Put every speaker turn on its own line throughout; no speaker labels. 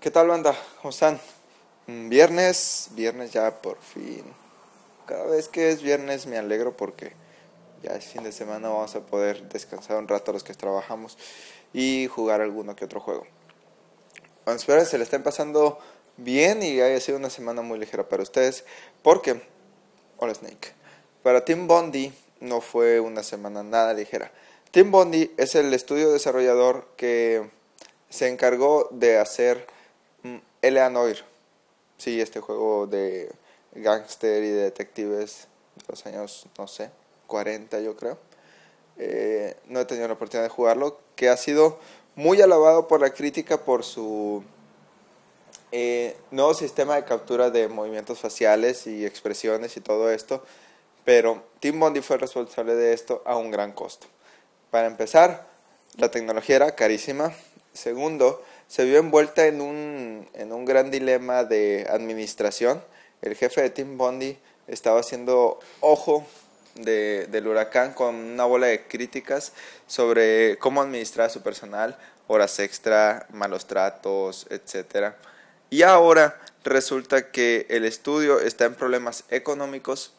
¿qué tal banda? ¿Cómo? Mm, Viernes, viernes ya por fin. Cada vez que es viernes me alegro porque ya es fin de semana, vamos a poder descansar un rato los que trabajamos y jugar alguno que otro juego. Espero que se le estén pasando bien y haya sido una semana muy ligera para ustedes porque, hola Snake, para Team Bondi no fue una semana nada ligera. Team Bondi es el estudio desarrollador que se encargó de hacer Eleanor. Sí, este juego de gangster y de detectives de los años, no sé, 40 yo creo. Eh, no he tenido la oportunidad de jugarlo, que ha sido muy alabado por la crítica por su eh, nuevo sistema de captura de movimientos faciales y expresiones y todo esto, pero Tim Bondi fue responsable de esto a un gran costo. Para empezar, la tecnología era carísima. Segundo, se vio envuelta en un, en un gran dilema de administración. El jefe de Tim Bondi estaba haciendo ojo de, del huracán con una bola de críticas sobre cómo administrar a su personal, horas extra, malos tratos, etc. Y ahora resulta que el estudio está en problemas económicos.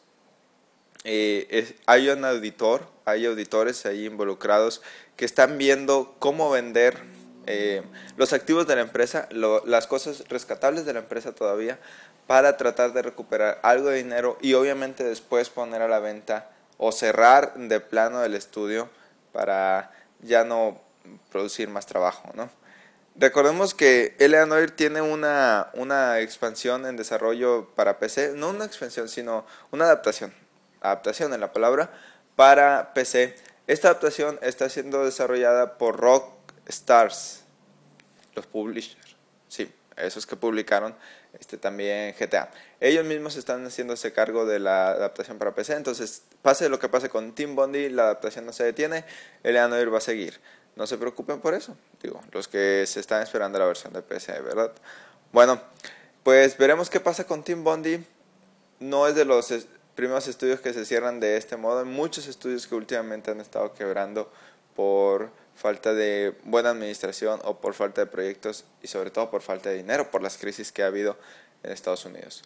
Eh, hay un auditor, hay auditores ahí involucrados que están viendo cómo vender eh, los activos de la empresa, las cosas rescatables de la empresa todavía, para tratar de recuperar algo de dinero y obviamente después poner a la venta o cerrar de plano el estudio para ya no producir más trabajo, ¿no? Recordemos que Eleanor tiene una, una expansión en desarrollo para PC, no una expansión, sino una adaptación, adaptación en la palabra, para PC. Esta adaptación está siendo desarrollada por Rock Stars, los publishers, sí, esos que publicaron este, también GTA. Ellos mismos están haciéndose cargo de la adaptación para PC, entonces pase lo que pase con Team Bondi, la adaptación no se detiene, Eleanor va a seguir. No se preocupen por eso, digo, los que se están esperando la versión de PC, ¿verdad? Bueno, pues veremos qué pasa con Team Bondi. No es de los primeros estudios que se cierran de este modo. Hay muchos estudios que últimamente han estado quebrando por falta de buena administración o por falta de proyectos y sobre todo por falta de dinero, por las crisis que ha habido en Estados Unidos.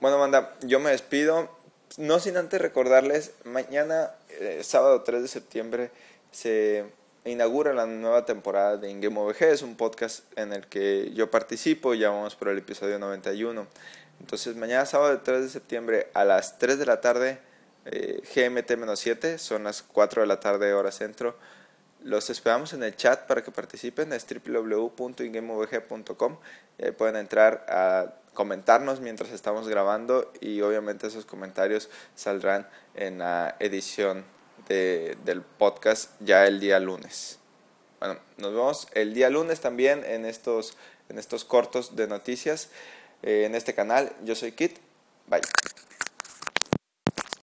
Bueno, manda, yo me despido. No sin antes recordarles, mañana, eh, sábado 3 de septiembre, se inaugura la nueva temporada de In Game. Es un podcast en el que yo participo, ya vamos por el episodio 91. Entonces, mañana, sábado 3 de septiembre, a las 3 de la tarde, eh, GMT-7, son las 4 de la tarde, hora centro. Los esperamos en el chat para que participen, es www.ingameovg.com. Eh, pueden entrar a comentarnos mientras estamos grabando y obviamente esos comentarios saldrán en la edición del podcast ya el día lunes. Bueno, nos vemos el día lunes también en estos, en estos cortos de noticias eh, en este canal. Yo soy Kit. Bye.